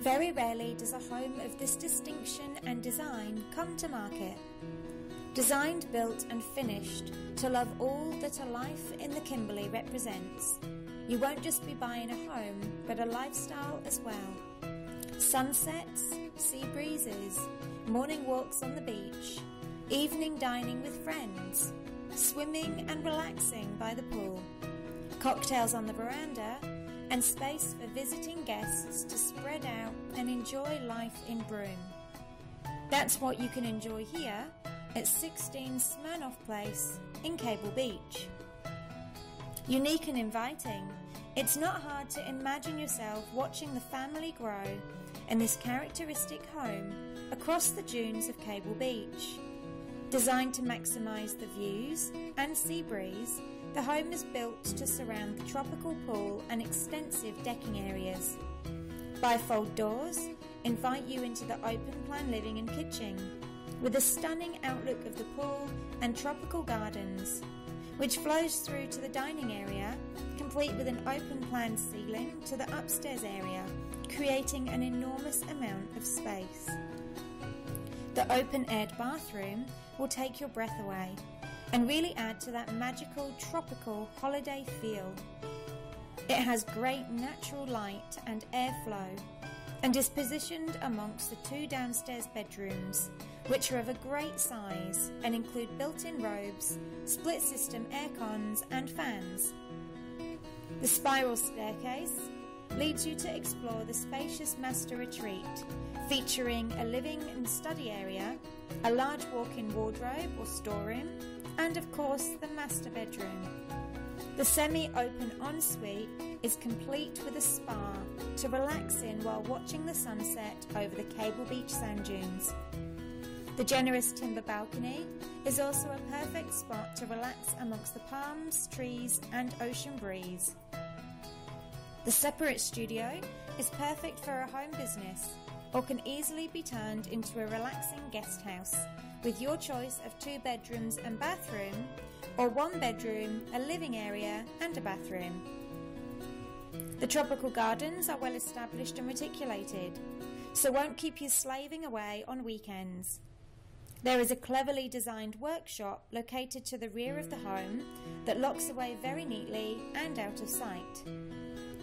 Very rarely does a home of this distinction and design come to market. Designed, built, and finished to love all that a life in the Kimberley represents, you won't just be buying a home, but a lifestyle as well. Sunsets, sea breezes, morning walks on the beach, evening dining with friends, swimming and relaxing by the pool, cocktails on the veranda, and space for visiting guests to spread out and enjoy life in Broome. That's what you can enjoy here at 16 Smirnoff Place in Cable Beach. Unique and inviting, it's not hard to imagine yourself watching the family grow in this characteristic home across the dunes of Cable Beach. Designed to maximise the views and sea breeze, the home is built to surround the tropical pool and extensive decking areas. Bifold doors invite you into the open plan living and kitchen, with a stunning outlook of the pool and tropical gardens, which flows through to the dining area, complete with an open plan ceiling to the upstairs area, creating an enormous amount of space. The open aired bathroom will take your breath away and really add to that magical tropical holiday feel. It has great natural light and airflow and is positioned amongst the two downstairs bedrooms, which are of a great size and include built in robes, split system air cons, and fans. The spiral staircase leads you to explore the spacious master retreat, featuring a living and study area, a large walk in wardrobe or storeroom, and of course the master bedroom. The semi open ensuite is complete with a spa to relax in while watching the sunset over the Cable Beach sand dunes. The generous timber balcony is also a perfect spot to relax amongst the palms, trees, and ocean breeze. The separate studio is perfect for a home business or can easily be turned into a relaxing guest house with your choice of two bedrooms and bathroom or one bedroom, a living area, and a bathroom. The tropical gardens are well established and reticulated, so won't keep you slaving away on weekends. There is a cleverly designed workshop located to the rear of the home that locks away very neatly and out of sight.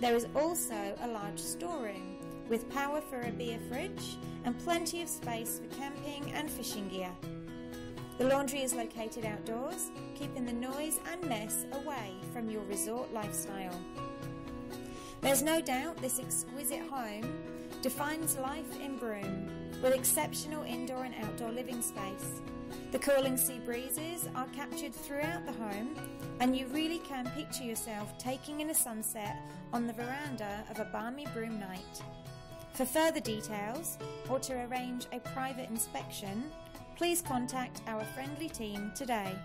There is also a large storeroom with power for a beer fridge and plenty of space for camping and fishing gear. The laundry is located outdoors, keeping the noise and mess away from your resort lifestyle. There's no doubt this exquisite home defines life in Broome with exceptional indoor and outdoor living space. The cooling sea breezes are captured throughout the home, and you really can picture yourself taking in a sunset on the veranda of a balmy Broome night. For further details or to arrange a private inspection, please contact our friendly team today.